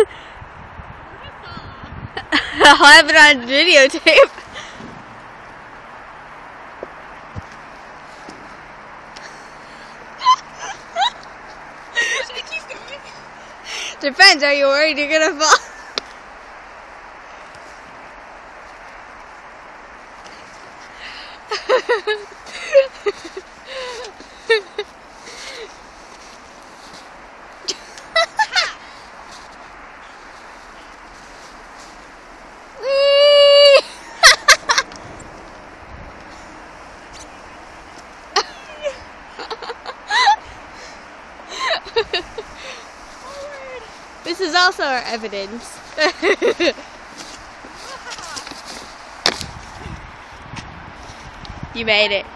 I'll have it on videotape. Depends, are you worried you're gonna fall? This is also our evidence. you made it.